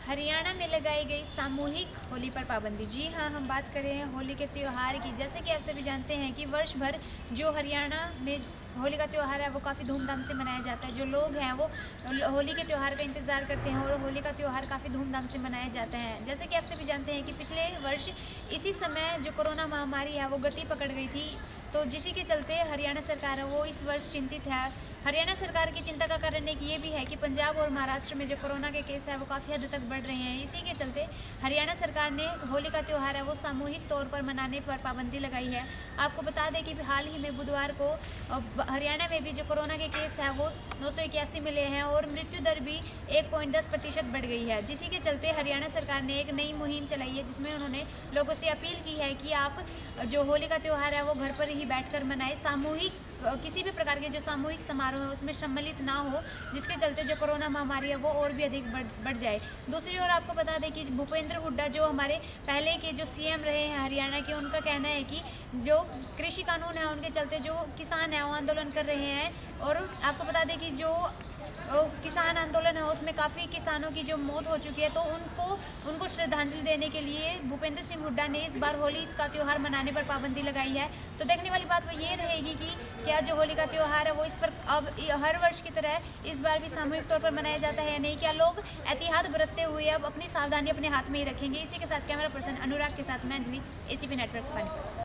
हरियाणा में लगाई गई सामूहिक होली पर पाबंदी। जी हाँ हम बात कर रहे हैं होली के त्यौहार की। जैसे कि आप सभी जानते हैं कि वर्ष भर जो हरियाणा में होली का त्यौहार है, वो काफ़ी धूमधाम से मनाया जाता है। जो लोग हैं, वो होली के त्यौहार का इंतज़ार करते हैं और होली का त्यौहार काफ़ी धूमधाम से मनाया जाता है। जैसे कि आप सभी जानते हैं कि पिछले वर्ष इसी समय जो कोरोना महामारी है, वो गति पकड़ गई थी। तो जिसी के चलते हरियाणा सरकार है, वो इस वर्ष चिंतित है। हरियाणा सरकार की चिंता का कारण एक ये भी है कि पंजाब और महाराष्ट्र में जो कोरोना के केस है, वो काफ़ी हद तक बढ़ रहे हैं। इसी के चलते हरियाणा सरकार ने होली का त्यौहार है, वो सामूहिक तौर पर मनाने पर पाबंदी लगाई है। आपको बता दें कि हाल ही में बुधवार को हरियाणा में भी जो कोरोना के केस है, वो नौ सौ इक्यासी मिले हैं और मृत्यु दर भी एक प्रतिशत बढ़ गई है। जिसी के चलते हरियाणा सरकार ने एक नई मुहिम चलाई है, जिसमें उन्होंने लोगों से अपील की है कि आप जो होली का त्यौहार है, वो घर पर ही बैठकर मनाए। सामूहिक किसी भी प्रकार के जो सामूहिक समारोह है, उसमें सम्मिलित ना हो, जिसके चलते जो कोरोना महामारी है, वो और भी अधिक बढ़ बढ़ जाए। दूसरी ओर आपको बता दें कि भूपेंद्र हुड्डा जो हमारे पहले के जो सीएम रहे हैं हरियाणा के, उनका कहना है कि जो कृषि कानून है, उनके चलते जो किसान है, वो आंदोलन कर रहे हैं। और आपको बता दें कि जो किसान आंदोलन है, उसमें काफ़ी किसानों की जो मौत हो चुकी है तो उनको उनको श्रद्धांजलि देने के लिए भूपेंद्र सिंह हुड्डा ने इस बार होली का त्यौहार मनाने पर पाबंदी लगाई है। तो देखने वाली बात वो ये रहेगी कि क्या जो होली का त्यौहार है, वो इस पर अब हर वर्ष की तरह इस बार भी सामूहिक तौर पर मनाया जाता है या नहीं? क्या लोग एहतियात बरतते हुए अब अपनी सावधानी अपने हाथ में ही रखेंगे? इसी के साथ कैमरा पर्सन अनुराग के साथ मैं अंजलि ए नेटवर्क पानी